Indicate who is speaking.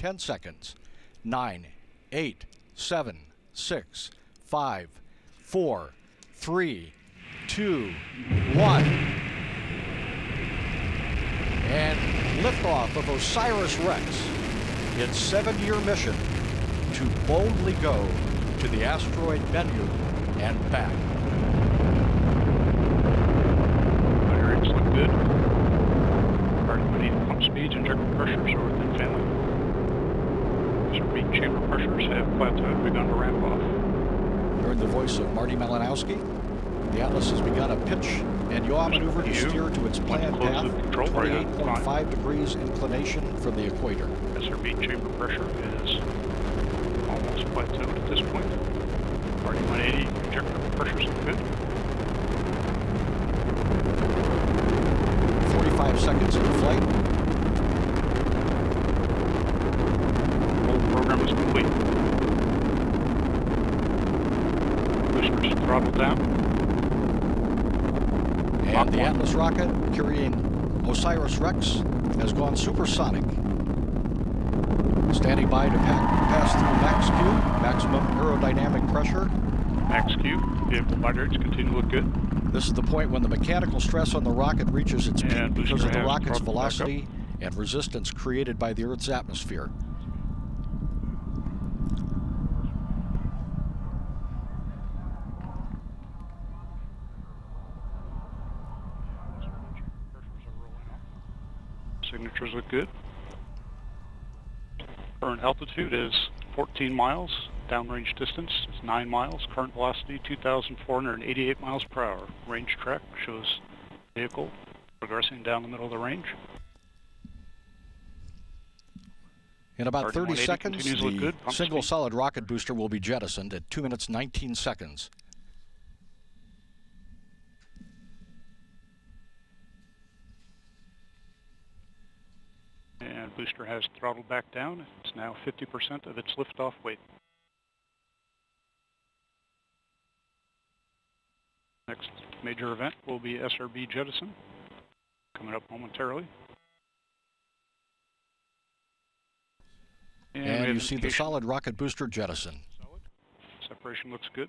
Speaker 1: 10 seconds. Nine, eight, seven, six, five, four, three, two, one. And liftoff of OSIRIS-REx, its seven-year mission to boldly go to the asteroid Bennu and back.
Speaker 2: Firing look good. Starting pump speeds and injector pressures are within family. Repeat chamber pressures have plateaued, begun to ramp off.
Speaker 1: Heard the voice of Marty Malinowski. The Atlas has begun a pitch and yaw maneuver to steer to its planned path, 28.5 degrees inclination from the equator.
Speaker 2: SRB chamber pressure is almost plateaued at this point. RD 180 injector pressures are good.
Speaker 1: 45 seconds into flight.
Speaker 2: Boosters throttled down.
Speaker 1: And the Atlas rocket carrying OSIRIS-REx has gone supersonic. Standing by to pass through max Q, maximum aerodynamic pressure.
Speaker 2: Max Q, vehicle rates continue to look good.
Speaker 1: This is the point when the mechanical stress on the rocket reaches its peak because of the rocket's velocity and resistance created by the Earth's atmosphere.
Speaker 2: Signatures look good. Current altitude is 14 miles. Downrange distance is 9 miles. Current velocity 2,488 miles per hour. Range track shows vehicle progressing down the middle of the range.
Speaker 1: In about 30 seconds, the single solid rocket booster will be jettisoned at 2 minutes 19 seconds.
Speaker 2: And booster has throttled back down. It's now 50% of its liftoff weight. Next major event will be SRB jettison, coming up momentarily.
Speaker 1: And, and you see the solid rocket booster jettison.
Speaker 2: Solid. Separation looks good.